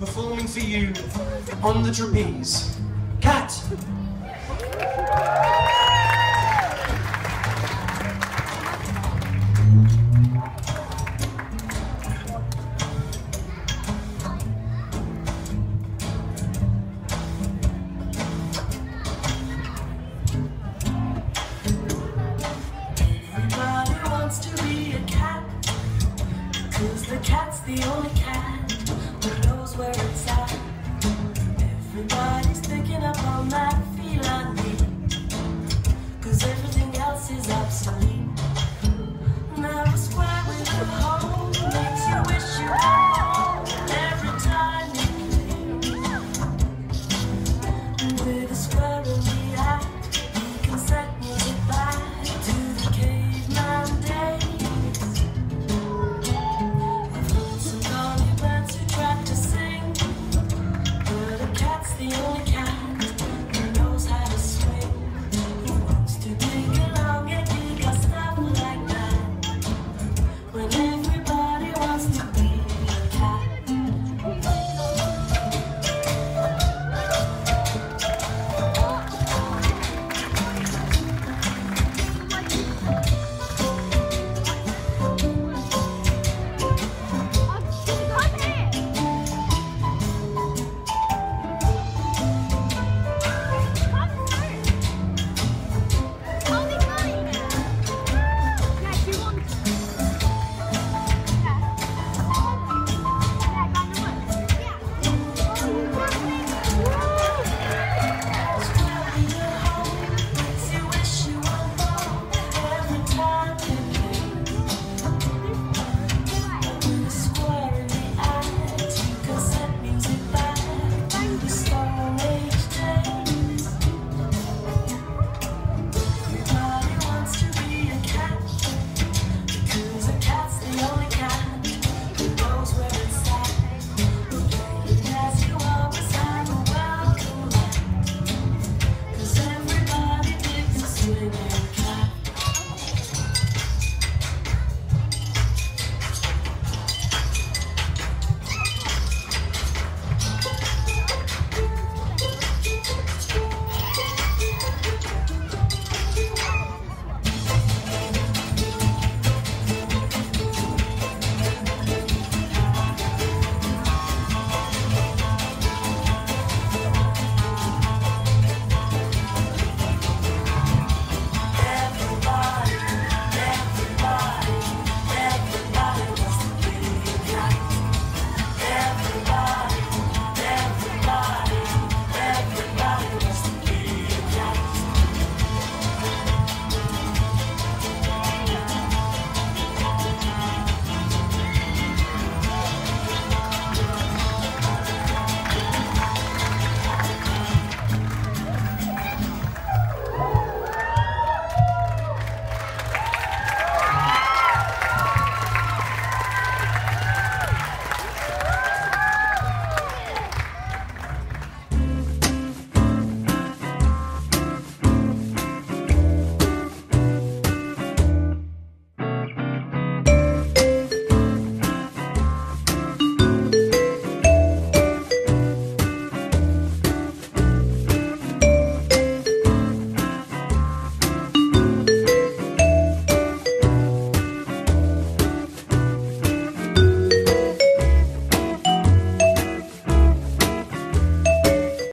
performing for you on the trapeze. Cat! Everybody wants to be a cat. Cause the cat's the only cat where it's at. Everybody's picking up on that